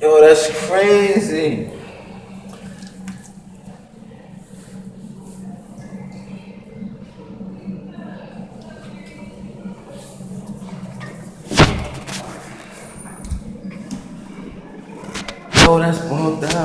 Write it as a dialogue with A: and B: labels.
A: Yo, that's crazy. Yo, that's bumped out.